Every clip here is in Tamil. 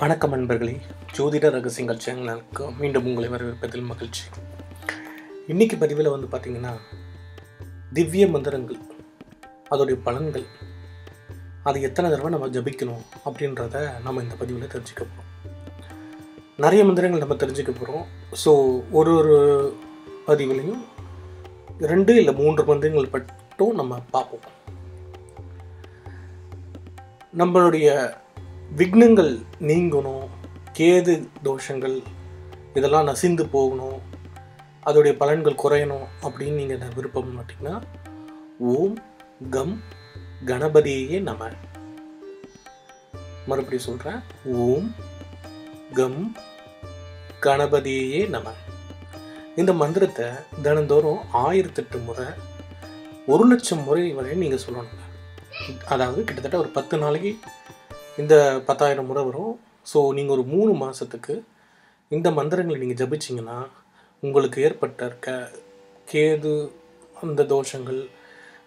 வணக்கம் நண்பர்களே. ஜோதிட ரகசியங்கள் சேனலுக்கு மீண்டும் உங்களை வரவேற்பதில் மகிழ்ச்சி. இன்னைக்கு பதிவில் வந்து பார்த்தீங்கன்னா திவ்ய மந்திரங்கள் அதோடைய பலன்கள் அது எத்தனை தடவை நம்ம ஜபிக்கணும் அப்படின்றத நம்ம இந்த பதிவில் தெரிஞ்சுக்க போகிறோம் நிறைய மந்திரங்கள் நம்ம தெரிஞ்சுக்க போகிறோம் ஸோ ஒரு ஒரு பதிவுலையும் ரெண்டு இல்லை மூன்று மந்திரங்கள் மட்டும் நம்ம பார்ப்போம். நம்மளுடைய விக்னங்கள் நீங்கணும் கேது தோஷங்கள் இதெல்லாம் நசிந்து போகணும் அதோடைய பலன்கள் குறையணும் அப்படின்னு நீங்கள் விருப்பம் மாட்டிங்கன்னா ஓம் கம் கணபதியே நம. மறுபடியும் சொல்கிறேன் ஓம் கம் கணபதியே நம. இந்த மந்திரத்தை தினந்தோறும் ஆயிரத்தெட்டு முறை ஒரு லட்சம் முறை வரை நீங்கள் சொல்லணுங்க. அதாவது கிட்டத்தட்ட ஒரு பத்து நாளைக்கு இந்த பத்தாயிரம் முறை வரும். ஸோ நீங்கள் ஒரு மூணு மாதத்துக்கு இந்த மந்திரங்களை நீங்கள் ஜபிச்சிங்கன்னா உங்களுக்கு ஏற்பட்ட இருக்க கேது அந்த தோஷங்கள்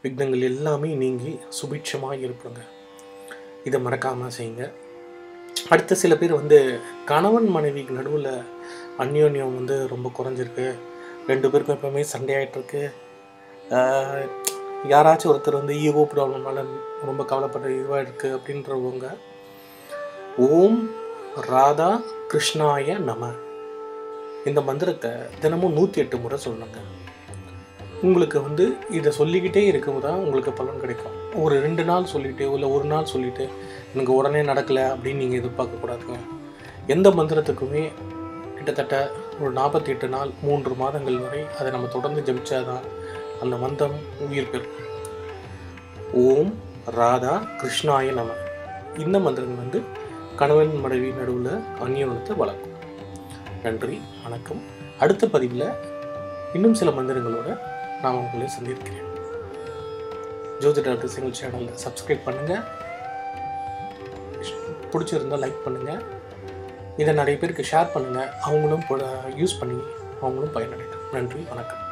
விக்னங்கள் எல்லாமே நீங்கி சுபிட்சமாக இருப்புங்க. இதை மறக்காமல் செய்யுங்க. அடுத்த சில பேர் வந்து கணவன் மனைவிக்கு நடுவில் அந்யோன்யம் வந்து ரொம்ப குறைஞ்சிருக்கு. ரெண்டு பேருக்கும் எப்பவுமே சண்டையாயிட்டிருக்கு. யாராச்சும் ஒருத்தர் வந்து ஈகோ ப்ராப்ளம்னால ரொம்ப கவலைப்படுற இதுவாக இருக்குது அப்படின்றவங்க ஓம் ராதா கிருஷ்ணாய நம. இந்த மந்திரத்தை தினமும் நூற்றி எட்டு முறை சொல்லுங்க உங்களுக்கு வந்து இதை சொல்லிக்கிட்டே இருக்கும் தான் உங்களுக்கு பலன் கிடைக்கும். ஒரு ரெண்டு நாள் சொல்லிட்டு இல்லை ஒரு நாள் சொல்லிட்டு எனக்கு உடனே நடக்கலை அப்படின்னு நீங்கள் எதிர்பார்க்கக்கூடாதுங்க எந்த மந்திரத்துக்குமே கிட்டத்தட்ட ஒரு நாற்பத்தி எட்டு நாள் மூன்று மாதங்கள் வரை அதை நம்ம தொடர்ந்து ஜபிச்சாதான் அந்த மந்திரம் உயிர் பெறும். ஓம் ராதா கிருஷ்ணாய நம. இந்த மந்திரங்கள் வந்து கணவன் மனைவி நடுவில் அந்யோனத்தை வளர்க்கும். நன்றி வணக்கம். அடுத்த பதிவில் இன்னும் சில மந்திரங்களோட நான் உங்களை சந்திக்கிறேன். டாக்டர் சிங்கு சேனலில் சப்ஸ்கிரைப் பண்ணுங்கள் பிடிச்சிருந்தால் லைக் பண்ணுங்கள் இதை நிறைய பேருக்கு ஷேர் பண்ணுங்கள் அவங்களும் யூஸ் பண்ணி அவங்களும் பயனடையட்டும். நன்றி வணக்கம்.